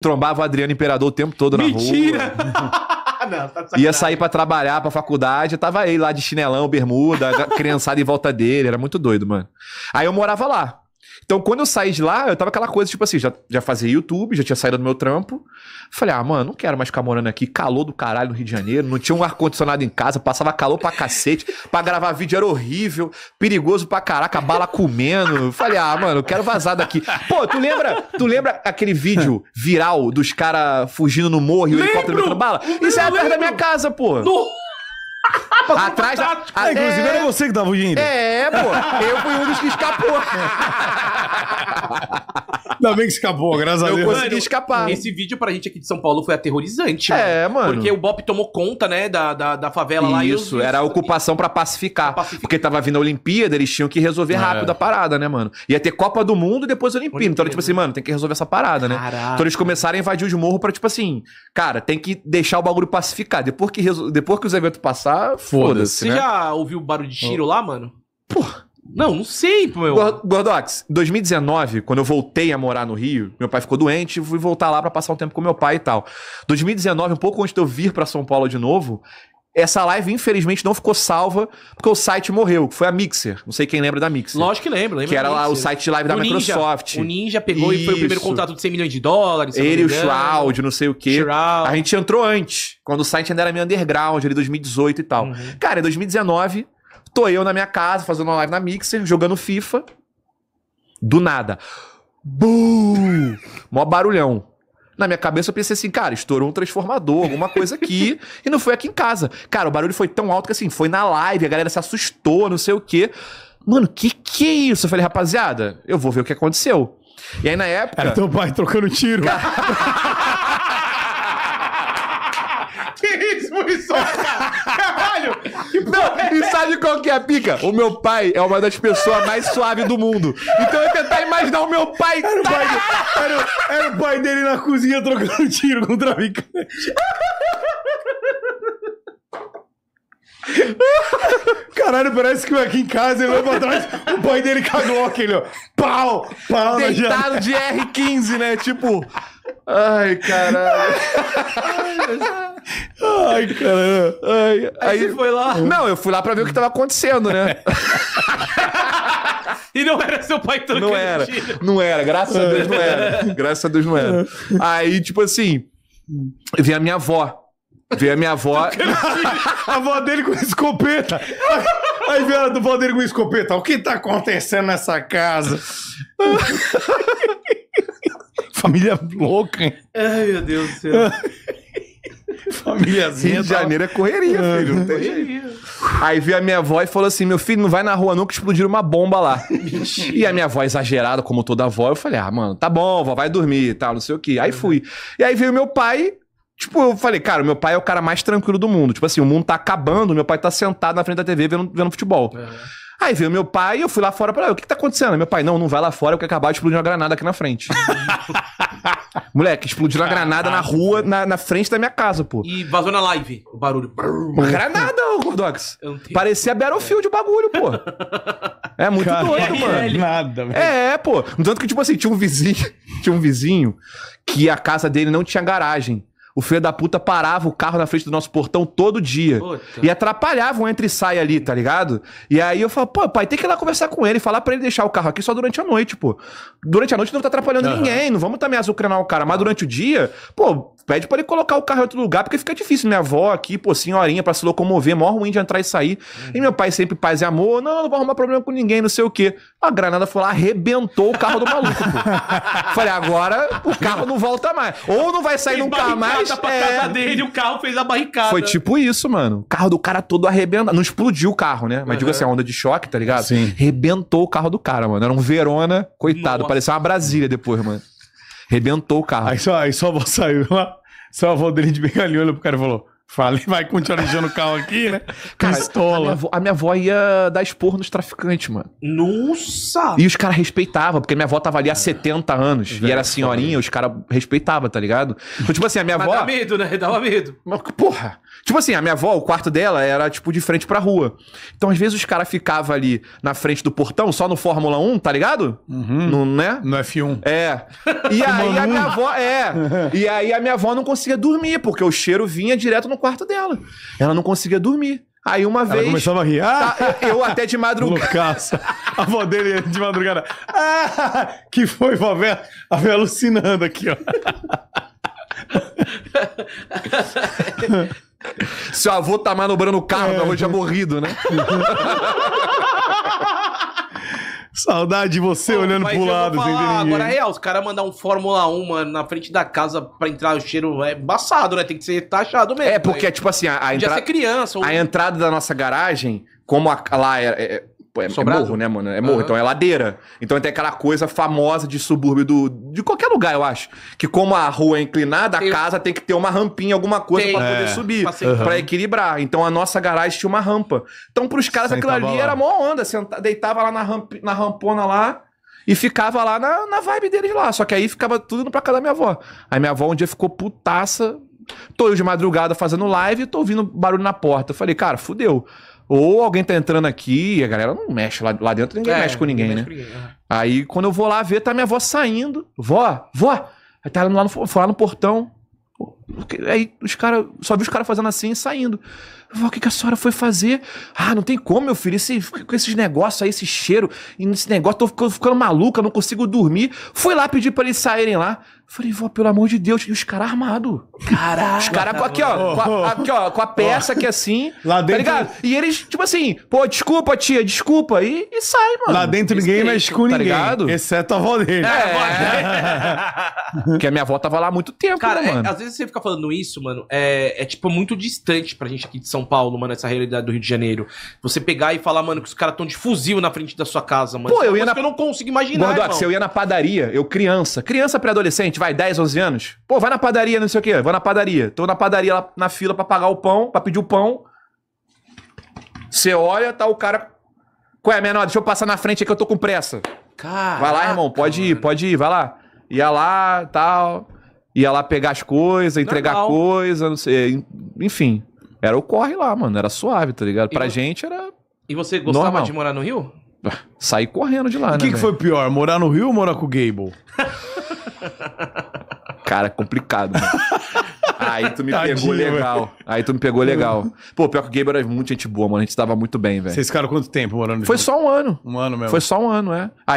trombava o Adriano Imperador o tempo todo na Mentira! rua. Não, tá Ia sair pra trabalhar, pra faculdade, tava ele lá de chinelão, bermuda, criançada em volta dele, era muito doido, mano. Aí eu morava lá. Então, quando eu saí de lá, eu tava aquela coisa, tipo assim, já, já fazia YouTube, já tinha saído do meu trampo. Falei, ah, mano, não quero mais ficar morando aqui. Calor do caralho no Rio de Janeiro, não tinha um ar-condicionado em casa, passava calor pra cacete. Pra gravar vídeo era horrível, perigoso pra caraca, bala comendo. Falei, ah, mano, eu quero vazar daqui. Pô, tu lembra, tu lembra aquele vídeo viral dos caras fugindo no morro e o helicóptero metendo bala? Isso é perto da minha casa, pô. No- Atrás da. Ah, inclusive é, era você que tava fugindo. é, pô. Eu fui um dos que escapou. Ainda bem que escapou, graças a Eu Deus. consegui escapar. Esse vídeo pra gente aqui de São Paulo foi aterrorizante, É, mano. Porque o Bop tomou conta, né, da, da, da favela lá. e os- Isso, era a ocupação pra pacificar. Pra pacificar. Porque tava vindo a Olimpíada, eles tinham que resolver rápido a parada, né, mano? Ia ter Copa do Mundo e depois a Olimpíada. Então, era tipo assim, mano, tem que resolver essa parada, né? Caraca. Então eles começaram a invadir os morros pra, tipo assim, cara, tem que deixar o bagulho pacificar. Depois que, resol- Depois que os eventos passar, foda-se, Você né? já ouviu barulho de tiro lá, mano? Porra. Não, não sei, pô, meu. Gor- Gordox, em 2019, quando eu voltei a morar no Rio, meu pai ficou doente, fui voltar lá pra passar um tempo com meu pai e tal. 2019, um pouco antes de eu vir pra São Paulo de novo, essa live infelizmente não ficou salva porque o site morreu, que foi a Mixer. Não sei quem lembra da Mixer. Lógico que lembro, lembro. que era lá o site de live da O Ninja, Microsoft. O Ninja pegou e foi o primeiro Isso. contrato de 100 milhões de dólares. Ele, o. Shroud, não sei o quê. Shroud. A gente entrou antes, quando o site ainda era meio underground, ali 2018 e tal. Uhum. Cara, em 2019, tô eu na minha casa fazendo uma live na Mixer, jogando FIFA. Do nada. Bum! Mó barulhão. Na minha cabeça eu pensei assim, cara, estourou um transformador, alguma coisa aqui, e não foi aqui em casa. Cara, o barulho foi tão alto que assim, foi na live, a galera se assustou, não sei o quê. Mano, que que é isso? Eu falei, rapaziada, eu vou ver o que aconteceu. E aí na época. Era teu pai trocando tiro. Que isso, Muriçoca? Caralho! E sabe qual que é a pica? O meu pai é uma das pessoas mais suaves do mundo. Então eu tentar imaginar o meu pai. Era o pai, de- era, o- era o pai dele na cozinha trocando tiro com o traficante. Caralho, parece que aqui em casa ele vai pra trás, o pai dele cagou aquele, ó. Pau! Pau. Deitado de R15, né? Tipo. Ai, caralho. Ai, caralho. Ai, Aí você foi lá Não, eu fui lá pra ver o que tava acontecendo, né? e não era seu pai trocando Não era. tiro. Não era, graças a Deus não era. Graças a Deus não era. Aí, tipo assim, veio a minha avó. Veio a minha avó. A avó dele com escopeta. Aí, aí veio a avó dele com escopeta. O que tá acontecendo nessa casa? Família louca, hein? Ai, meu Deus do céu. Famíliazinha. Rio de tá- Janeiro é correria, filho. Não tem jeito. Aí veio a minha avó e falou assim: meu filho, não vai na rua nunca explodir uma bomba lá. e a minha avó exagerada, como toda avó, eu falei: ah, mano, tá bom, vó, vai dormir e tal, não sei o quê. Aí fui. E aí veio meu pai. Tipo, eu falei, cara, meu pai é o cara mais tranquilo do mundo. Tipo assim, o mundo tá acabando, meu pai tá sentado na frente da TV vendo, vendo futebol. Aí veio meu pai e eu fui lá fora pra ele, o que, que tá acontecendo? Meu pai, não, não vai lá fora, porque acabar de explodir uma granada aqui na frente. Moleque, explodiu uma granada na rua, na, na frente da minha casa, pô. E vazou na live o barulho. Uma granada, ô Gordox. Parecia Battlefield o bagulho, pô. É muito Caralho, doido, mano. Nada, velho. É, pô. No tanto que, tipo assim, tinha um vizinho, tinha um vizinho que a casa dele não tinha garagem. O filho da puta parava o carro na frente do nosso portão todo dia. Puta. E atrapalhava um entra e sai ali, tá ligado? E aí eu falo, pô, pai, tem que ir lá conversar com ele, falar pra ele deixar o carro aqui só durante a noite, pô. Durante a noite não tá atrapalhando ninguém, não vamos também azucrinar o cara. Mas durante o dia, pô, pede pra ele colocar o carro em outro lugar, porque fica difícil. Minha avó aqui, pô, senhorinha pra se locomover, mó ruim de entrar e sair. E meu pai sempre paz e amor, não, não vou arrumar problema com ninguém, não sei o quê. A granada foi lá, arrebentou o carro do maluco, pô. Falei, agora o carro não volta mais. Ou não vai sair Fez nunca mais. pra é. casa dele, o carro fez a barricada. Foi tipo isso, mano. O carro do cara todo arrebentado. Não explodiu o carro, né? Mas digo assim, a onda de choque, tá ligado? Sim. Rebentou o carro do cara, mano. Era um Verona, coitado. Nossa. Parecia uma Brasília depois, mano. Rebentou o carro. Aí só, aí só a avó saiu lá. Só a avó dele de bengalinha olhou pro cara e falou: Falei, vai continuar deixando o carro aqui, né? A minha, Pistola. avó, a minha avó ia dar esporro nos traficantes, mano. Nossa! E os caras respeitavam, porque minha avó tava ali há 70 anos e era senhorinha, os caras respeitavam, tá ligado? Então, tipo assim, a minha Mas avó. dá medo, né? Dava medo. Mas, Porra! Tipo assim, a minha avó, o quarto dela era, tipo, de frente pra rua. Então, às vezes, os caras ficavam ali na frente do portão, só no Fórmula 1, tá ligado? No, né? No F1. É. E aí a minha avó. É. E aí a minha avó não conseguia dormir, porque o cheiro vinha direto no quarto dela. Ela não conseguia dormir. Aí uma Ela vez. começava a rir. Ah, tá, eu, eu até de madrugada. loucaça. A avó dele de madrugada. Ah, que foi, vó? Véia- A véia alucinando aqui, ó. Seu avô tá manobrando o carro, meu avô já morrido, né? Saudade de você Pô, olhando pro lado, sem falar, ver ninguém. Agora é real, os caras mandar um Fórmula 1, mano, na frente da casa pra entrar o cheiro é embaçado, né? Tem que ser taxado mesmo. É, porque, né? tipo assim, a, a, Podia entra- ser criança. Ou... a entrada da nossa garagem, como a, lá é. é- pô, é- é morro, né, mano? É morro, Aham. então é ladeira. Então tem aquela coisa famosa de subúrbio do, de qualquer lugar, eu acho. Que como a rua é inclinada, Tem- a casa tem que ter uma rampinha, alguma coisa Tem. pra poder É. subir, Pra ser- pra equilibrar. Então a nossa garagem tinha uma rampa. Então pros caras aquilo Sentava ali lá. era mó onda, senta, deitava lá na, ramp, na rampona lá. E ficava lá na, na vibe deles lá. Só que aí ficava tudo indo pra casa da minha avó. Aí minha avó um dia ficou putaça. Tô eu de madrugada fazendo live e tô ouvindo barulho na porta. Eu falei, cara, fudeu. Ou alguém tá entrando aqui e a galera não mexe lá, lá dentro, ninguém É, mexe com ninguém, né? mexe com ninguém, é. Aí quando eu vou lá ver, tá minha avó saindo. Vó, vó. Aí tá lá no, foi lá no portão. Aí os caras, só vi os caras fazendo assim e saindo. Vó, o que, que a senhora foi fazer? Ah, não tem como, meu filho. Esse, com esses negócios aí, esse cheiro, e esse negócio, tô ficando, ficando maluca, não consigo dormir. Fui lá pedir pra eles saírem lá. Falei, vó, pelo amor de Deus, e os caras armados. Caraca. Os caras aqui, ó, com a, aqui, ó, com a peça aqui assim. Lá dentro- Tá ligado? E eles, tipo assim, pô, desculpa, tia, desculpa. E, e sai, mano. Lá dentro ninguém mexe com tá ninguém. ligado? Exceto a avó dele. É. Porque a minha avó tava lá há muito tempo, Cara, né, é, mano? às vezes você fica falando isso, mano, é, é tipo muito distante pra gente aqui de São Paulo, mano, essa realidade do Rio de Janeiro. Você pegar e falar, mano, que os caras estão de fuzil na frente da sua casa, mano. Pô, é eu ia na- que eu não consigo imaginar, Gordox, irmão. eu ia na padaria, eu criança, criança pré-adolescente, vai, 10, 11 anos. Pô, vai na padaria, não sei o quê, vou na padaria. Tô na padaria lá na fila pra pagar o pão, pra pedir o pão. Você olha, tá o cara. Qual é, menor? Deixa eu passar na frente aí que eu tô com pressa. Caraca, Vai lá, irmão, pode ir, mano. pode ir, vai lá. Ia lá, tal. Ia lá pegar as coisas, entregar Normal. coisa, não sei. Enfim, era o corre lá, mano. Era suave, tá ligado? E Pra vo- gente era E você gostava Normal. de morar no Rio? sair correndo de lá, O né? que, que velho? foi pior, morar no Rio ou morar com o Gable? Cara, complicado. mano. Aí tu me Tadinho, pegou legal. Aí tu me pegou legal. Pô, pior que o Gabe era muito gente boa, mano. A gente se dava muito bem, velho. Vocês ficaram quanto tempo morando Foi junto? só um ano. Um ano mesmo. Foi só um ano, é. Aí